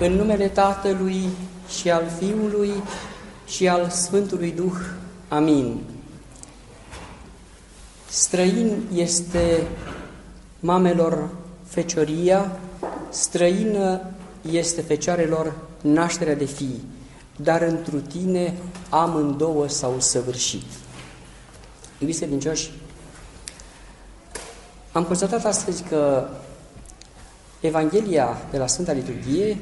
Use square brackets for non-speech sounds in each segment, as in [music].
În numele Tatălui și al Fiului și al Sfântului Duh. Amin. Străin este mamelor fecioria, străină este fecioarelor nașterea de fii, dar întru tine amândouă s-au săvârșit. Iubiți credincioși, am constatat astăzi că Evanghelia de la Sfânta Liturghie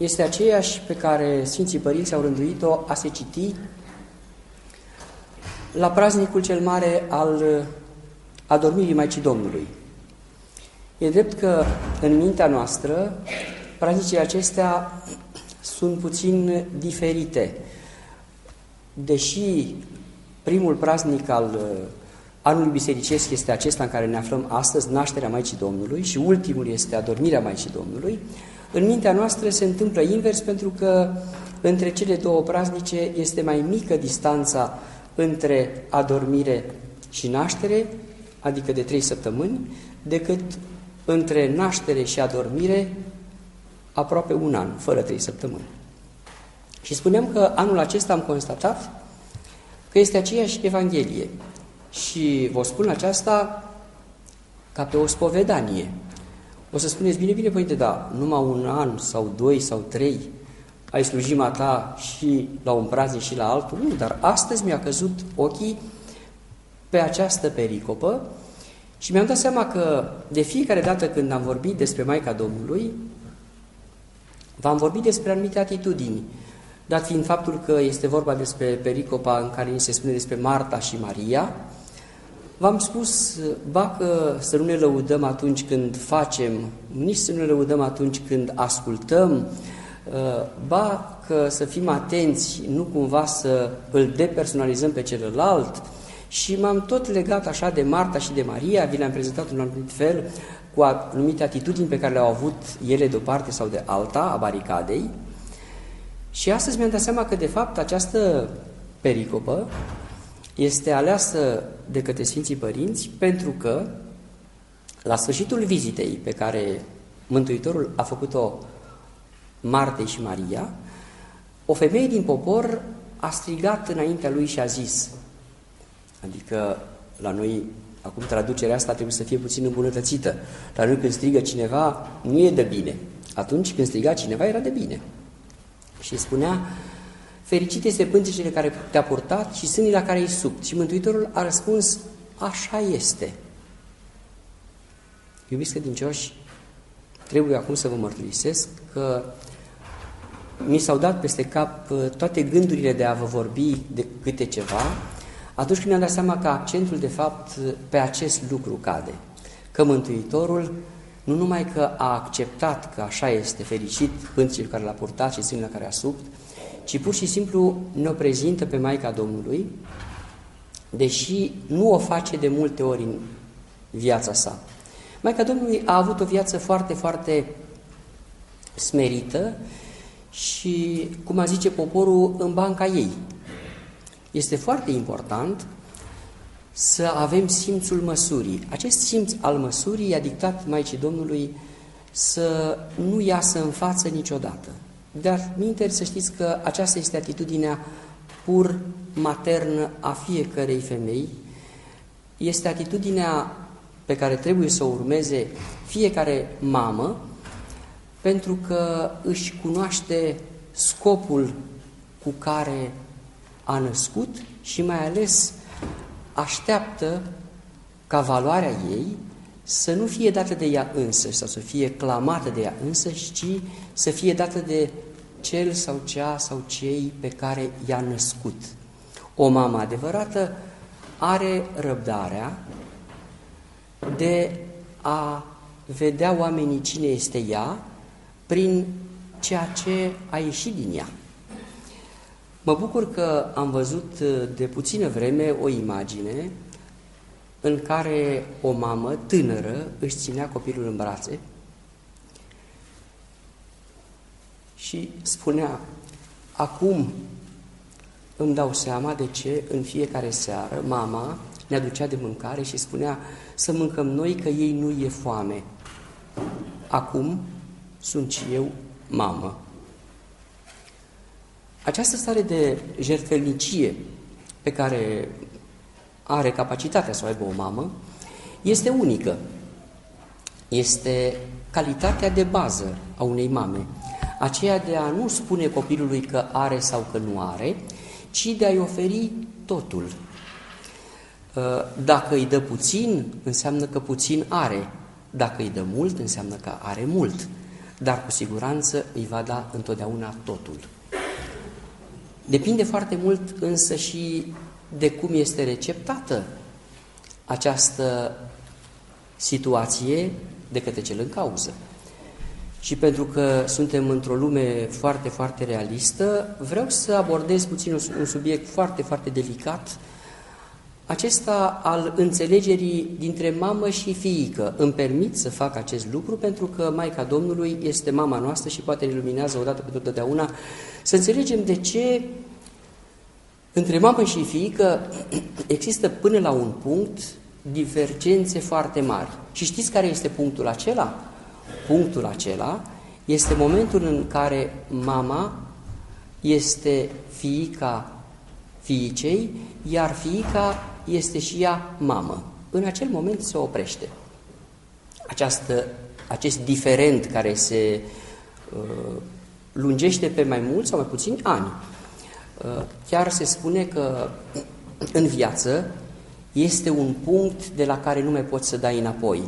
este aceeași pe care Sfinții Părinți au rânduit-o a se citi la praznicul cel mare al adormirii Maicii Domnului. E drept că în mintea noastră praznicile acestea sunt puțin diferite. Deși primul praznic al Anul bisericesc este acesta în care ne aflăm astăzi, nașterea Maicii Domnului și ultimul este adormirea Maicii Domnului. În mintea noastră se întâmplă invers pentru că între cele două praznice este mai mică distanța între adormire și naștere, adică de trei săptămâni, decât între naștere și adormire aproape un an, fără trei săptămâni. Și spuneam că anul acesta am constatat că este aceeași Evanghelie. Și vă spun aceasta ca pe o spovedanie. O să spuneți, bine, bine, părinte, da, numai un an sau doi sau trei ai slujit ta și la un praznic și la altul. Nu, dar astăzi mi-a căzut ochii pe această pericopă și mi-am dat seama că de fiecare dată când am vorbit despre Maica Domnului, v-am vorbit despre anumite atitudini, dat fiind faptul că este vorba despre pericopa în care ni se spune despre Marta și Maria, V-am spus, ba că să nu ne lăudăm atunci când facem, nici să nu ne lăudăm atunci când ascultăm, uh, ba că să fim atenți, nu cumva să îl depersonalizăm pe celălalt, și m-am tot legat așa de Marta și de Maria, vi le-am prezentat în anumit fel, cu anumite atitudini pe care le-au avut ele de o parte sau de alta a baricadei. Și astăzi mi-am dat seama că, de fapt, această pericopă este aleasă de către Sfinții Părinți pentru că la sfârșitul vizitei pe care Mântuitorul a făcut-o Martei și Maria, o femeie din popor a strigat înaintea lui și a zis, adică la noi, acum traducerea asta trebuie să fie puțin îmbunătățită, la noi când strigă cineva, nu e de bine. Atunci când striga cineva era de bine. Și spunea, fericit este pântecele care te-a purtat și sânii la care ai subt. Și Mântuitorul a răspuns, așa este. Iubiți credincioși, trebuie acum să vă mărturisesc că mi s-au dat peste cap uh, toate gândurile de a vă vorbi de câte ceva, atunci când mi-am dat seama că accentul, de fapt, pe acest lucru cade. Că Mântuitorul nu numai că a acceptat că așa este fericit pânțile care l-a purtat și sânile la care a subt, ci pur și simplu ne-o prezintă pe Maica Domnului, deși nu o face de multe ori în viața sa. Maica Domnului a avut o viață foarte, foarte smerită și, cum a zice poporul, în banca ei. Este foarte important să avem simțul măsurii. Acest simț al măsurii i-a dictat Maicii Domnului să nu iasă în față niciodată. Dar minte să știți că aceasta este atitudinea pur maternă a fiecărei femei, este atitudinea pe care trebuie să o urmeze fiecare mamă, pentru că își cunoaște scopul cu care a născut și mai ales așteaptă ca valoarea ei să nu fie dată de ea însă sau să fie clamată de ea însă, ci să fie dată de cel sau cea sau cei pe care i-a născut. O mamă adevărată are răbdarea de a vedea oamenii cine este ea prin ceea ce a ieșit din ea. Mă bucur că am văzut de puțină vreme o imagine în care o mamă tânără își ținea copilul în brațe și spunea, acum îmi dau seama de ce în fiecare seară mama ne aducea de mâncare și spunea să mâncăm noi că ei nu e foame. Acum sunt și eu mamă. Această stare de jertfelnicie pe care are capacitatea să o aibă o mamă este unică. Este calitatea de bază a unei mame, aceea de a nu spune copilului că are sau că nu are, ci de a-i oferi totul. Uh, dacă îi dă puțin, înseamnă că puțin are. Dacă îi dă mult, înseamnă că are mult. Dar cu siguranță îi va da întotdeauna totul. Depinde foarte mult însă și de cum este receptată această situație de către cel în cauză. Și pentru că suntem într-o lume foarte, foarte realistă, vreau să abordez puțin un subiect foarte, foarte delicat, acesta al înțelegerii dintre mamă și fiică. Îmi permit să fac acest lucru pentru că Maica Domnului este mama noastră și poate ne luminează odată pentru totdeauna să înțelegem de ce între mamă și fiică [clears throat] există până la un punct divergențe foarte mari. Și știți care este punctul acela? Punctul acela este momentul în care mama este fiica fiicei, iar fiica este și ea mamă. În acel moment se oprește. Această, acest diferent care se uh, lungește pe mai mulți sau mai puțini ani. Uh, chiar se spune că în viață este un punct de la care nu mai poți să dai înapoi.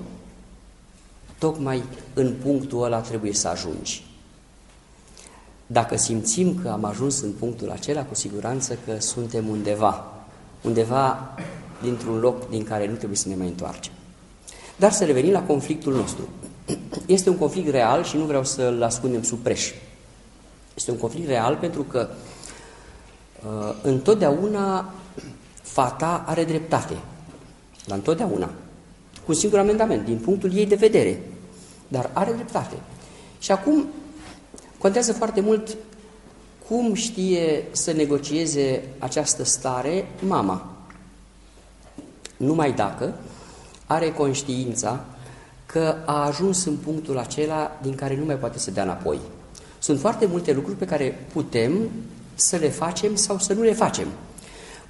Tocmai în punctul ăla trebuie să ajungi. Dacă simțim că am ajuns în punctul acela, cu siguranță că suntem undeva, undeva dintr-un loc din care nu trebuie să ne mai întoarcem. Dar să revenim la conflictul nostru. Este un conflict real și nu vreau să-l ascundem sub preș. Este un conflict real pentru că uh, întotdeauna fata are dreptate. La întotdeauna. Cu un singur amendament, din punctul ei de vedere. Dar are dreptate. Și acum contează foarte mult cum știe să negocieze această stare mama. Numai dacă are conștiința că a ajuns în punctul acela din care nu mai poate să dea înapoi. Sunt foarte multe lucruri pe care putem să le facem sau să nu le facem.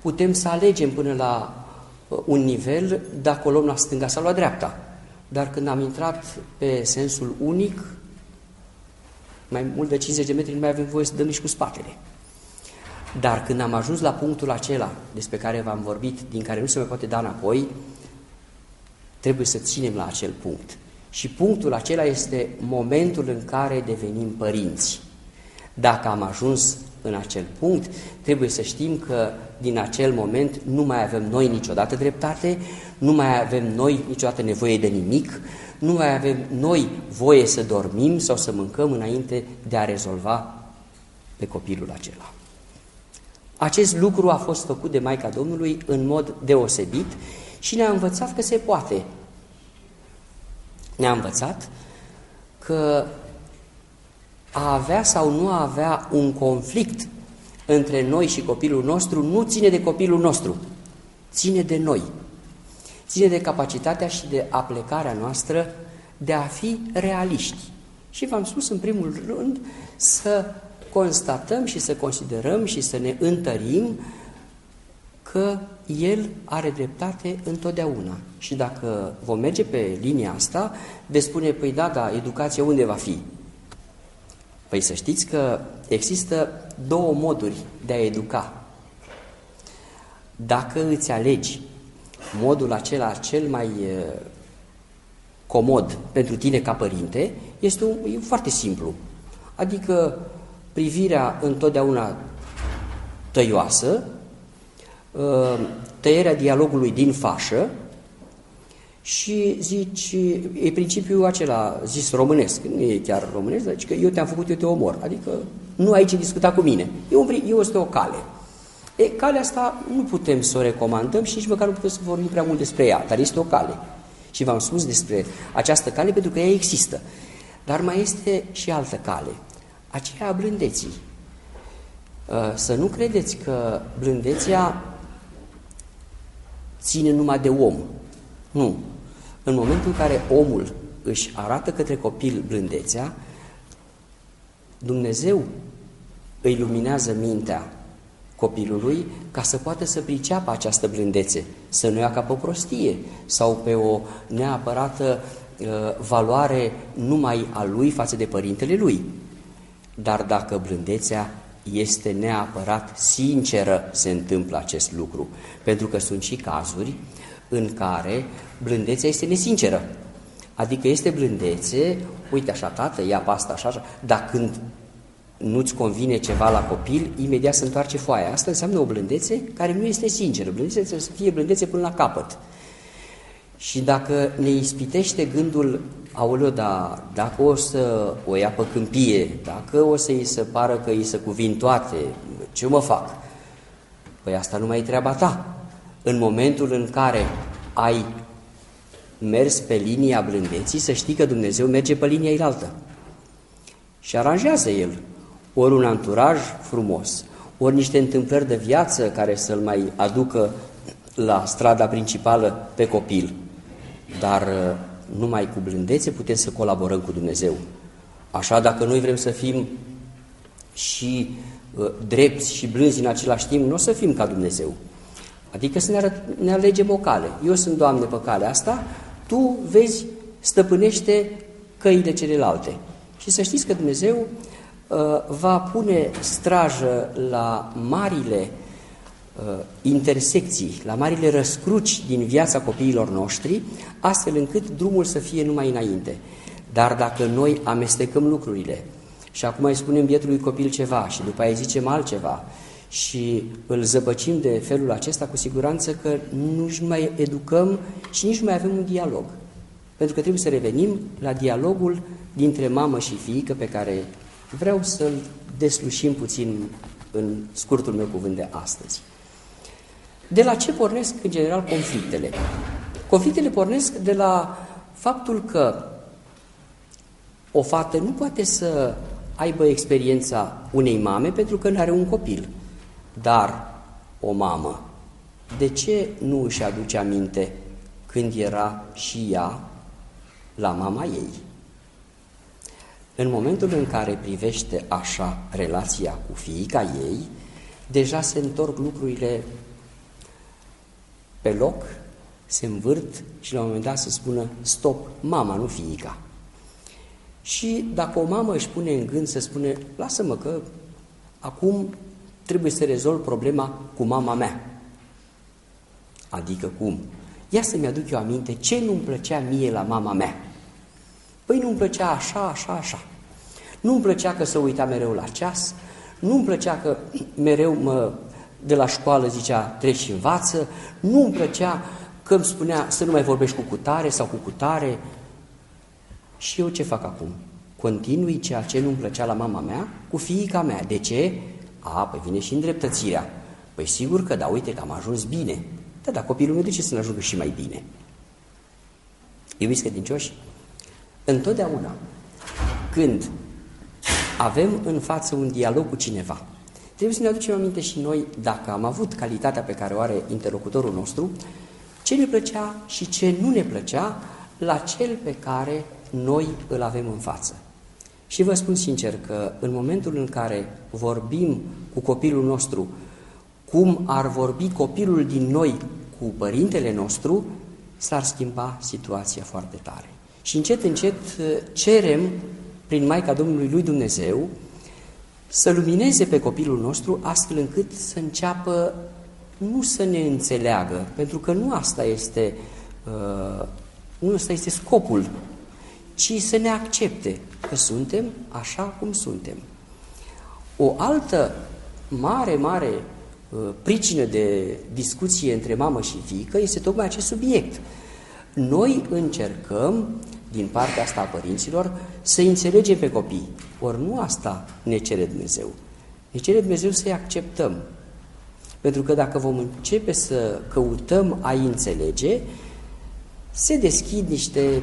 Putem să alegem până la uh, un nivel dacă o luăm la stânga sau la dreapta. Dar când am intrat pe sensul unic, mai mult de 50 de metri nu mai avem voie să dăm nici cu spatele. Dar când am ajuns la punctul acela despre care v-am vorbit, din care nu se mai poate da înapoi, trebuie să ținem la acel punct. Și punctul acela este momentul în care devenim părinți. Dacă am ajuns în acel punct, trebuie să știm că din acel moment nu mai avem noi niciodată dreptate, nu mai avem noi niciodată nevoie de nimic, nu mai avem noi voie să dormim sau să mâncăm înainte de a rezolva pe copilul acela. Acest lucru a fost făcut de Maica Domnului în mod deosebit și ne-a învățat că se poate. Ne-a învățat că a avea sau nu a avea un conflict între noi și copilul nostru nu ține de copilul nostru, ține de noi. Ține de capacitatea și de aplecarea noastră de a fi realiști. Și v-am spus în primul rând să constatăm și să considerăm și să ne întărim că el are dreptate întotdeauna. Și dacă vom merge pe linia asta, veți spune, păi da, da, educația unde va fi? Păi să știți că există două moduri de a educa. Dacă îți alegi modul acela cel mai comod pentru tine ca părinte, este un, e foarte simplu. Adică privirea întotdeauna tăioasă, tăierea dialogului din fașă, și zici, e principiul acela zis românesc, nu e chiar românesc, dar că eu te-am făcut, eu te omor. Adică nu ai ce discuta cu mine. Eu, eu este o cale. E, calea asta nu putem să o recomandăm și nici măcar nu putem să vorbim prea mult despre ea, dar este o cale. Și v-am spus despre această cale pentru că ea există. Dar mai este și altă cale, aceea a blândeții. Ă, să nu credeți că blândețea ține numai de om. Nu. În momentul în care omul își arată către copil blândețea, Dumnezeu îi luminează mintea copilului ca să poată să priceapă această blândețe, să nu ia ca pe o prostie sau pe o neapărată uh, valoare numai a lui față de părintele lui. Dar dacă blândețea este neapărat sinceră, se întâmplă acest lucru. Pentru că sunt și cazuri în care blândețea este nesinceră. Adică este blândețe, uite așa, tată, ia pasta așa, așa, dar când nu-ți convine ceva la copil, imediat se întoarce foaia. Asta înseamnă o blândețe care nu este sinceră. Blândețe trebuie să fie blândețe până la capăt. Și dacă ne ispitește gândul, aoleo, da, dacă o să o ia pe câmpie, dacă o să îi se pară că îi se cuvin toate, ce mă fac? Păi asta nu mai e treaba ta. În momentul în care ai mers pe linia blândeții, să știi că Dumnezeu merge pe linia ilaltă. Și aranjează El ori un anturaj frumos, ori niște întâmplări de viață care să-l mai aducă la strada principală pe copil. Dar uh, numai cu blândețe putem să colaborăm cu Dumnezeu. Așa, dacă noi vrem să fim și uh, drepți și blânzi în același timp, nu o să fim ca Dumnezeu. Adică să ne, arăt, ne alegem o cale. Eu sunt, Doamne, pe calea asta, Tu vezi, stăpânește căile celelalte. Și să știți că Dumnezeu uh, va pune strajă la marile uh, intersecții, la marile răscruci din viața copiilor noștri, astfel încât drumul să fie numai înainte. Dar dacă noi amestecăm lucrurile și acum îi spunem bietului copil ceva și după aia zicem altceva și îl zăpăcim de felul acesta, cu siguranță că nu mai educăm și nici nu mai avem un dialog. Pentru că trebuie să revenim la dialogul dintre mamă și fiică pe care vreau să-l deslușim puțin în scurtul meu cuvânt de astăzi. De la ce pornesc în general conflictele? Conflictele pornesc de la faptul că o fată nu poate să aibă experiența unei mame pentru că nu are un copil. Dar o mamă, de ce nu își aduce aminte când era și ea la mama ei? În momentul în care privește așa relația cu fiica ei, deja se întorc lucrurile pe loc, se învârt și la un moment dat se spună stop, mama, nu fiica. Și dacă o mamă își pune în gând să spune, lasă-mă că acum trebuie să rezolv problema cu mama mea. Adică cum? Ia să-mi aduc eu aminte ce nu-mi plăcea mie la mama mea. Păi nu-mi plăcea așa, așa, așa. Nu-mi plăcea că se uita mereu la ceas, nu-mi plăcea că [clears throat] mereu mă, de la școală zicea treci și învață, nu-mi plăcea că îmi spunea să nu mai vorbești cu cutare sau cu cutare. Și eu ce fac acum? Continui ceea ce nu-mi plăcea la mama mea cu fiica mea. De ce? A, păi vine și îndreptățirea. Păi sigur că da, uite că am ajuns bine. Da, dar copilul meu de ce să ne ajungă și mai bine? Iubiți credincioși, întotdeauna când avem în față un dialog cu cineva, trebuie să ne aducem aminte și noi, dacă am avut calitatea pe care o are interlocutorul nostru, ce ne plăcea și ce nu ne plăcea la cel pe care noi îl avem în față. Și vă spun sincer că în momentul în care vorbim cu copilul nostru cum ar vorbi copilul din noi cu părintele nostru, s-ar schimba situația foarte tare. Și încet, încet cerem prin Maica Domnului lui Dumnezeu să lumineze pe copilul nostru astfel încât să înceapă nu să ne înțeleagă, pentru că nu asta este, uh, nu asta este scopul, ci să ne accepte că suntem așa cum suntem. O altă mare, mare uh, pricină de discuție între mamă și fiică este tocmai acest subiect. Noi încercăm, din partea asta a părinților, să înțelegem pe copii. Ori nu asta ne cere Dumnezeu. Ne cere Dumnezeu să-i acceptăm. Pentru că dacă vom începe să căutăm a înțelege, se deschid niște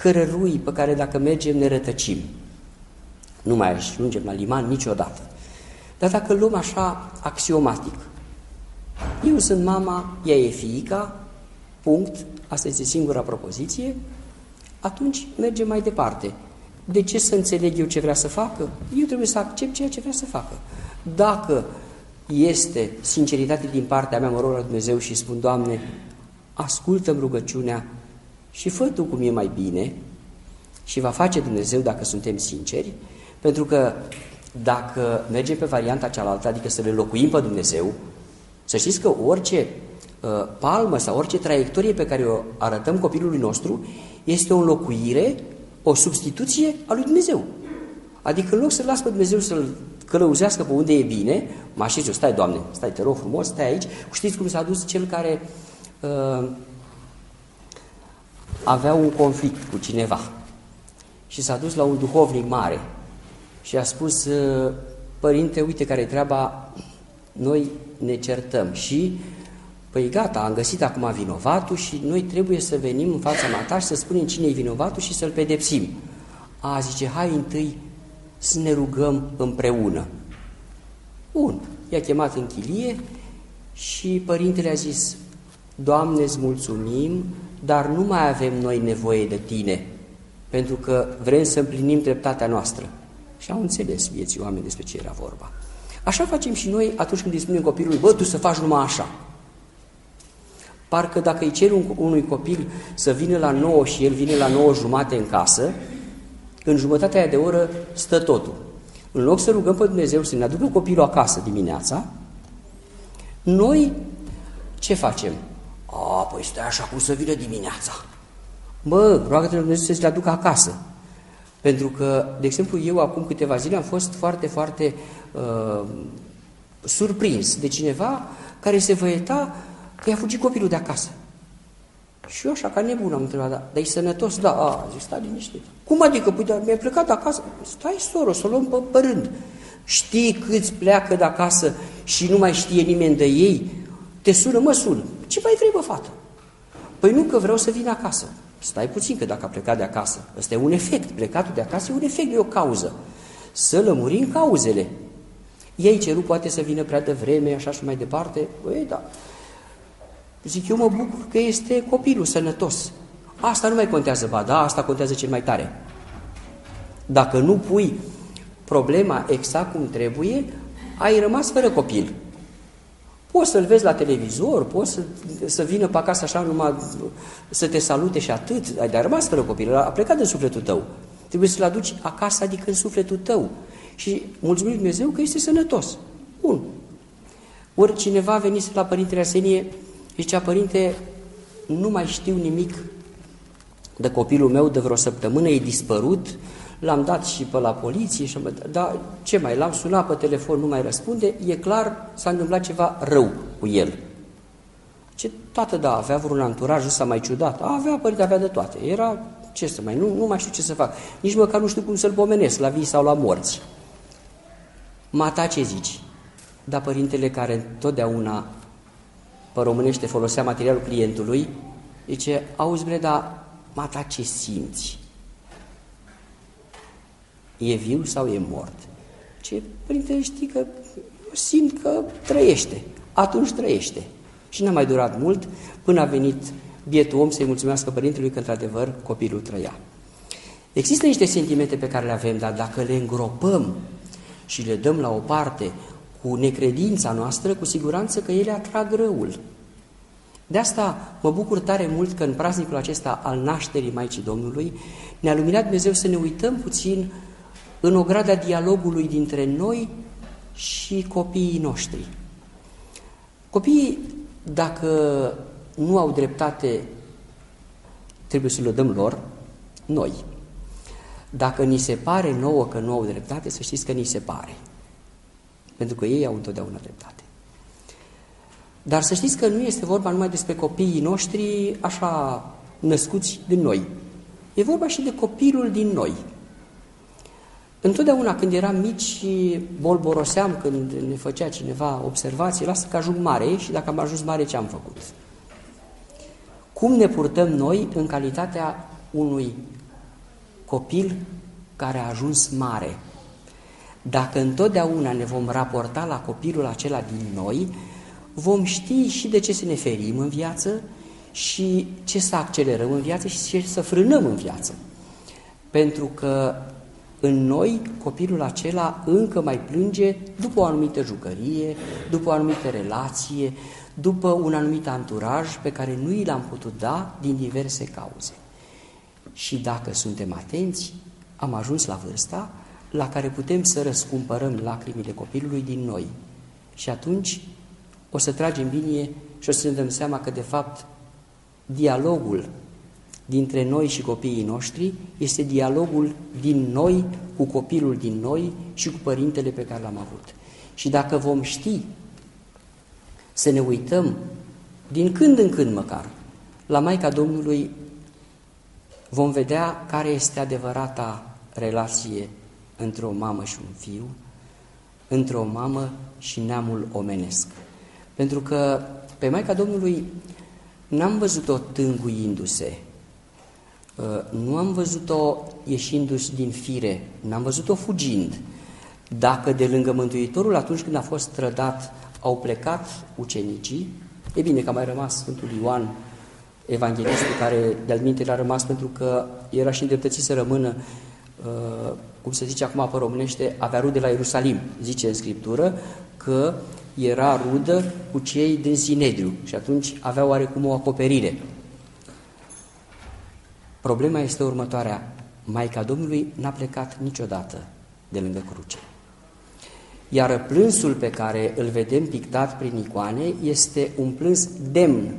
cărărui pe care dacă mergem ne rătăcim. Nu mai ajungem la liman niciodată. Dar dacă luăm așa axiomatic, eu sunt mama, ea e fiica, punct, asta este singura propoziție, atunci mergem mai departe. De ce să înțeleg eu ce vrea să facă? Eu trebuie să accept ceea ce vrea să facă. Dacă este sinceritate din partea mea, mă rog la Dumnezeu și spun, Doamne, ascultă rugăciunea și fă Tu cum e mai bine și va face Dumnezeu dacă suntem sinceri, pentru că dacă mergem pe varianta cealaltă, adică să le locuim pe Dumnezeu, să știți că orice uh, palmă sau orice traiectorie pe care o arătăm copilului nostru este o înlocuire, o substituție a lui Dumnezeu. Adică în loc să-L las pe Dumnezeu să-L călăuzească pe unde e bine, mă așez eu, stai Doamne, stai, te rog frumos, stai aici. Știți cum s-a dus cel care uh, avea un conflict cu cineva și s-a dus la un duhovnic mare și a spus, uh, părinte, uite care e treaba, noi ne certăm și Păi gata, am găsit acum vinovatul și noi trebuie să venim în fața ta și să spunem cine e vinovatul și să-l pedepsim. A, zice, hai întâi să ne rugăm împreună. Bun, i-a chemat în chilie și părintele a zis, Doamne, îți mulțumim, dar nu mai avem noi nevoie de Tine, pentru că vrem să împlinim dreptatea noastră. Și au înțeles vieții oameni despre ce era vorba. Așa facem și noi atunci când îi spunem copilului, bă, tu să faci numai așa. Parcă dacă îi cer unui copil să vină la 9 și el vine la 9 jumate în casă, în jumătatea aia de oră stă totul. În loc să rugăm pe Dumnezeu să ne aducă copilul acasă dimineața, noi ce facem? A, păi stai așa cum să vină dimineața. Bă, roagă-te Dumnezeu să-ți le aducă acasă. Pentru că, de exemplu, eu acum câteva zile am fost foarte, foarte uh, surprins de cineva care se văieta că i-a fugit copilul de acasă. Și eu așa, ca nebun, am întrebat, da, dar e sănătos? Da, a, zic, stai liniștit. Cum adică? Păi, dar mi-a plecat de acasă. Stai, soră, să o luăm pe părând. Știi câți pleacă de acasă și nu mai știe nimeni de ei? Te sună, mă sună. Ce mai vrei, bă, fată? Păi nu că vreau să vin acasă. Stai puțin, că dacă a plecat de acasă, ăsta e un efect. Plecatul de acasă e un efect, e o cauză. Să lămurim cauzele. Ei cerut poate să vină prea devreme, așa și mai departe. Păi, da. Zic, eu mă bucur că este copilul sănătos. Asta nu mai contează, ba da, asta contează cel mai tare. Dacă nu pui problema exact cum trebuie, ai rămas fără copil. Poți să-l vezi la televizor, poți să, să vină pe acasă așa numai să te salute și atât, ai de rămas fără copil, a plecat din sufletul tău. Trebuie să-l aduci acasă, adică în sufletul tău. Și mulțumim Dumnezeu că este sănătos. Bun. Ori cineva venise la Părintele Arsenie Zicea, părinte, nu mai știu nimic de copilul meu de vreo săptămână, e dispărut, l-am dat și pe la poliție, și dar ce mai, l-am sunat pe telefon, nu mai răspunde, e clar, s-a întâmplat ceva rău cu el. Ce tată, da, avea vreun anturaj ăsta mai ciudat? A, avea, părinte, avea de toate. Era, ce să mai, nu, nu mai știu ce să fac. Nici măcar nu știu cum să-l pomenesc, la vii sau la morți. Mata, ce zici? Da, părintele care întotdeauna pe românește folosea materialul clientului, zice, auzi bre, dar mata ce simți? E viu sau e mort? Ce, părinte, știi că eu simt că trăiește. Atunci trăiește. Și n-a mai durat mult până a venit bietul om să-i mulțumească părintelui că, într-adevăr, copilul trăia. Există niște sentimente pe care le avem, dar dacă le îngropăm și le dăm la o parte cu necredința noastră, cu siguranță că ele atrag răul. De asta mă bucur tare mult că în praznicul acesta al nașterii Maicii Domnului ne-a luminat Dumnezeu să ne uităm puțin în ograda dialogului dintre noi și copiii noștri. Copiii, dacă nu au dreptate, trebuie să le dăm lor, noi. Dacă ni se pare nouă că nu au dreptate, să știți că ni se pare. Pentru că ei au întotdeauna dreptate. Dar să știți că nu este vorba numai despre copiii noștri așa născuți din noi. E vorba și de copilul din noi. Întotdeauna când eram mici bolboroseam când ne făcea cineva observații, lasă că ajung mare și dacă am ajuns mare ce am făcut? Cum ne purtăm noi în calitatea unui copil care a ajuns mare? Dacă întotdeauna ne vom raporta la copilul acela din noi, vom ști și de ce să ne ferim în viață și ce să accelerăm în viață și ce să frânăm în viață. Pentru că în noi copilul acela încă mai plânge după o anumită jucărie, după o anumită relație, după un anumit anturaj pe care nu i l-am putut da din diverse cauze. Și dacă suntem atenți, am ajuns la vârsta la care putem să răscumpărăm lacrimile copilului din noi. Și atunci o să tragem linie și o să ne dăm seama că, de fapt, dialogul dintre noi și copiii noștri este dialogul din noi cu copilul din noi și cu părintele pe care l-am avut. Și dacă vom ști să ne uităm din când în când măcar la Maica Domnului, vom vedea care este adevărata relație între o mamă și un fiu, între o mamă și neamul omenesc. Pentru că pe Maica Domnului n-am văzut-o tânguindu-se, uh, nu am văzut-o ieșindu-și din fire, n-am văzut-o fugind. Dacă de lângă Mântuitorul, atunci când a fost trădat, au plecat ucenicii, e bine că a mai rămas Sfântul Ioan, evanghelistul, care de-al minte a rămas pentru că era și îndreptățit să rămână, uh, cum se zice acum pe românește, avea rude la Ierusalim, zice în Scriptură, că era rudă cu cei din Sinedriu și atunci avea oarecum o acoperire. Problema este următoarea. Maica Domnului n-a plecat niciodată de lângă cruce. Iar plânsul pe care îl vedem pictat prin icoane este un plâns demn.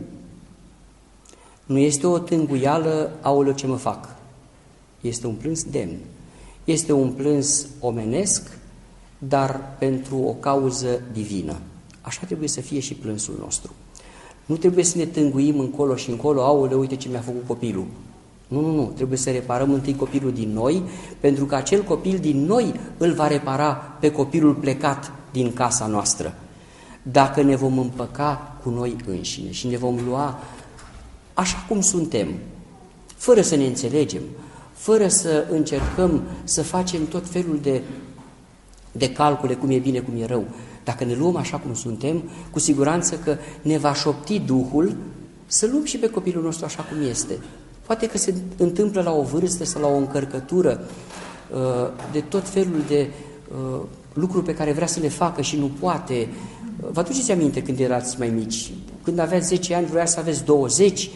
Nu este o tânguială, aoleu ce mă fac. Este un plâns demn. Este un plâns omenesc, dar pentru o cauză divină. Așa trebuie să fie și plânsul nostru. Nu trebuie să ne tânguim încolo și încolo, aoleu, uite ce mi-a făcut copilul. Nu, nu, nu, trebuie să reparăm întâi copilul din noi, pentru că acel copil din noi îl va repara pe copilul plecat din casa noastră. Dacă ne vom împăca cu noi înșine și ne vom lua așa cum suntem, fără să ne înțelegem, fără să încercăm să facem tot felul de, de calcule, cum e bine, cum e rău, dacă ne luăm așa cum suntem, cu siguranță că ne va șopti Duhul să luăm și pe copilul nostru așa cum este. Poate că se întâmplă la o vârstă sau la o încărcătură uh, de tot felul de uh, lucruri pe care vrea să le facă și nu poate. Vă aduceți aminte când erați mai mici? Când aveați 10 ani vroia să aveți 20,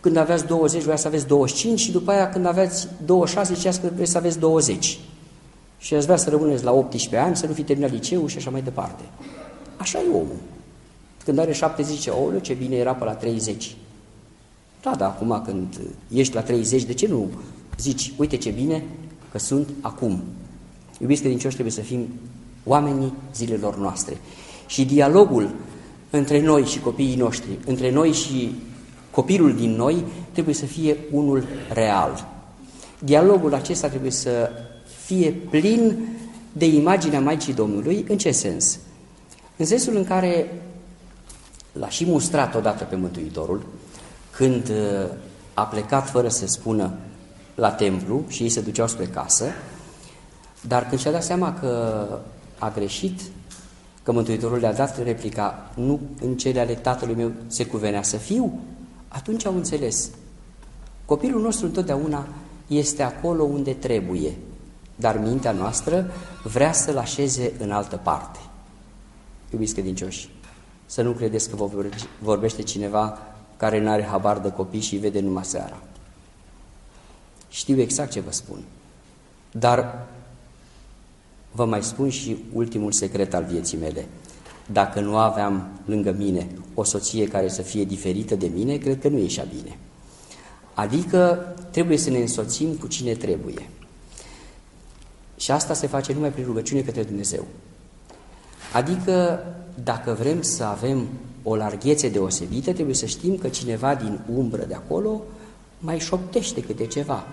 când aveați 20 vroia să aveți 25 și după aia când aveați 26 ziceați că vreți să aveți 20. Și ați vrea să rămâneți la 18 ani, să nu fi terminat liceul și așa mai departe. Așa e omul. Când are 70, o, ce bine era pe la 30. Da, da, acum când ești la 30, de ce nu zici, uite ce bine că sunt acum. Iubiți credincioși, trebuie să fim oamenii zilelor noastre. Și dialogul între noi și copiii noștri, între noi și copilul din noi, trebuie să fie unul real. Dialogul acesta trebuie să fie plin de imaginea Maicii Domnului. În ce sens? În sensul în care l-a și mustrat odată pe Mântuitorul, când uh, a plecat fără să spună la templu și ei se duceau spre casă, dar când și-a dat seama că a greșit, că Mântuitorul le-a dat replica, nu în cele ale tatălui meu se cuvenea să fiu, atunci au înțeles. Copilul nostru întotdeauna este acolo unde trebuie, dar mintea noastră vrea să-l așeze în altă parte. Iubiți credincioși, să nu credeți că vă vorbește cineva care nu are habar de copii și vede numai seara. Știu exact ce vă spun. Dar vă mai spun și ultimul secret al vieții mele. Dacă nu aveam lângă mine o soție care să fie diferită de mine, cred că nu ieșea bine. Adică trebuie să ne însoțim cu cine trebuie. Și asta se face numai prin rugăciune către Dumnezeu. Adică, dacă vrem să avem o larghețe deosebită, trebuie să știm că cineva din umbră de acolo mai șoptește câte ceva.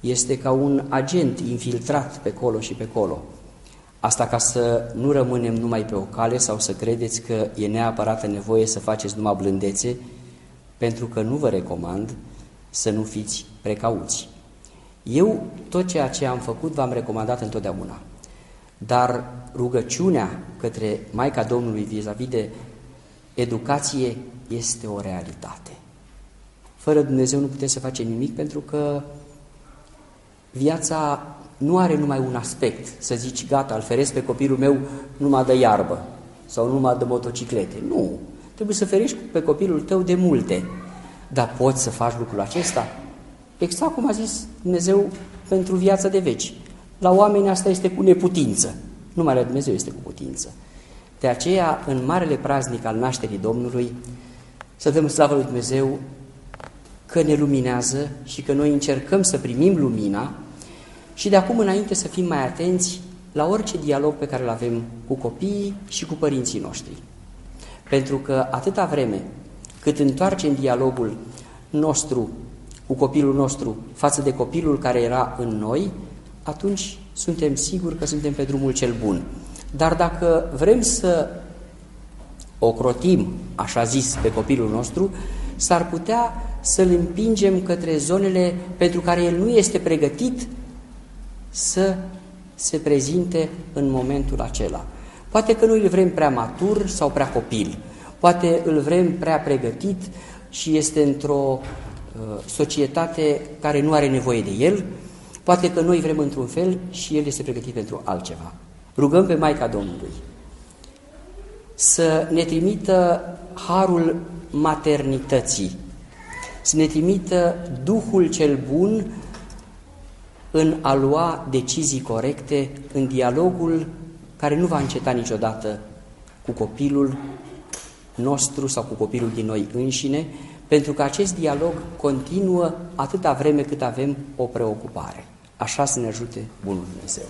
Este ca un agent infiltrat pe colo și pe colo. Asta ca să nu rămânem numai pe o cale sau să credeți că e neapărat nevoie să faceți numai blândețe, pentru că nu vă recomand să nu fiți precauți. Eu tot ceea ce am făcut v-am recomandat întotdeauna. Dar rugăciunea către Maica Domnului vis-a-vis -vis de educație este o realitate. Fără Dumnezeu nu putem să facem nimic pentru că viața nu are numai un aspect, să zici, gata, îl feresc pe copilul meu numai de iarbă sau numai de motociclete. Nu, trebuie să ferești pe copilul tău de multe. Dar poți să faci lucrul acesta? Exact cum a zis Dumnezeu pentru viața de veci. La oameni asta este cu neputință. Numai la Dumnezeu este cu putință. De aceea, în marele praznic al nașterii Domnului, să dăm slavă lui Dumnezeu că ne luminează și că noi încercăm să primim lumina și de acum înainte să fim mai atenți la orice dialog pe care îl avem cu copiii și cu părinții noștri. Pentru că atâta vreme cât întoarcem dialogul nostru cu copilul nostru față de copilul care era în noi, atunci suntem siguri că suntem pe drumul cel bun. Dar dacă vrem să ocrotim, așa zis, pe copilul nostru, s-ar putea să-l împingem către zonele pentru care el nu este pregătit să se prezinte în momentul acela. Poate că nu îl vrem prea matur sau prea copil, poate îl vrem prea pregătit și este într-o uh, societate care nu are nevoie de el, poate că noi vrem într-un fel și el este pregătit pentru altceva. Rugăm pe Maica Domnului să ne trimită harul maternității, să ne trimită Duhul cel bun în a lua decizii corecte în dialogul care nu va înceta niciodată cu copilul nostru sau cu copilul din noi înșine, pentru că acest dialog continuă atâta vreme cât avem o preocupare. Așa să ne ajute Bunul Dumnezeu.